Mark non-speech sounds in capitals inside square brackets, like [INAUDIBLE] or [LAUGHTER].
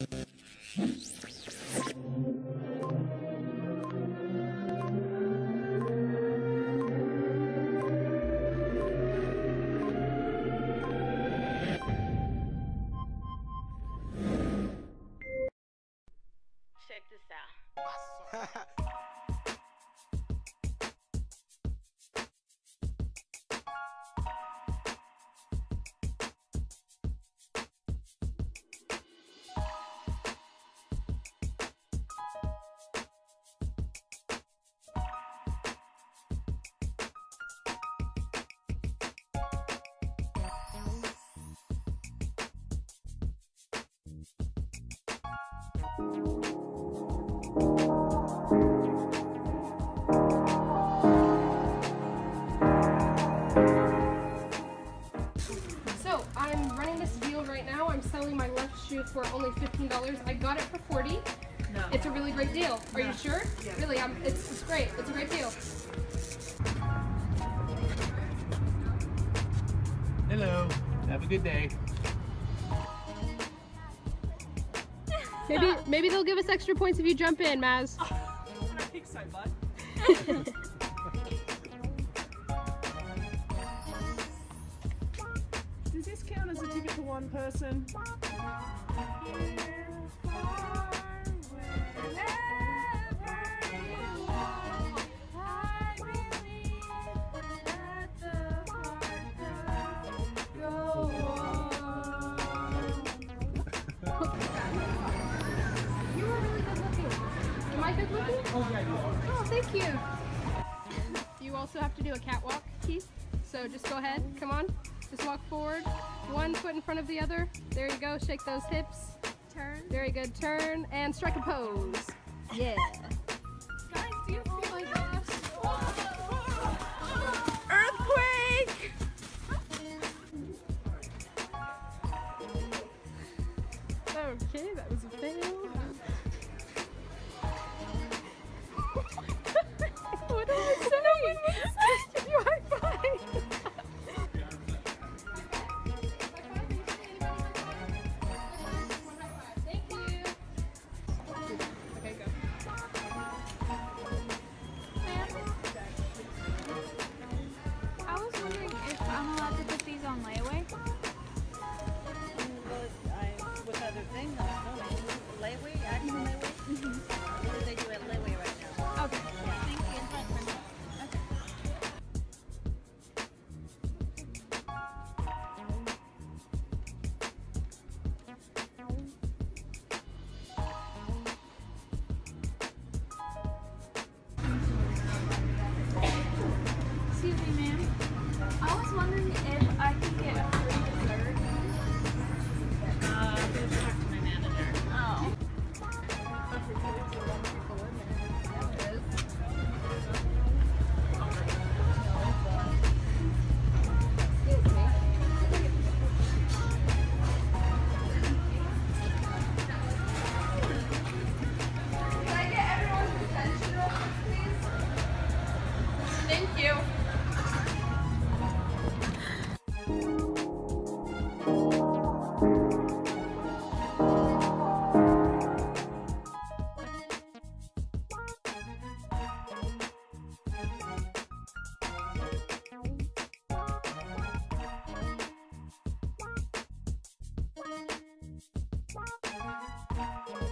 Check this out. [LAUGHS] So I'm running this deal right now. I'm selling my left shoe for only $15. I got it for 40. No. It's a really great deal. Are you sure? Really, I'm, it's, it's great. It's a great deal. Hello. Have a good day. Maybe maybe they'll give us extra points if you jump in, Maz. I think so, bud. Does this count as a ticket for one person? I good looking? Oh, yeah, you are. Oh, thank you. You also have to do a catwalk, Keith. So just go ahead. Come on. Just walk forward. One foot in front of the other. There you go. Shake those hips. Turn. Very good. Turn and strike a pose. Yeah. Guys, do you feel my gosh? Earthquake! Okay, that was a fail. Música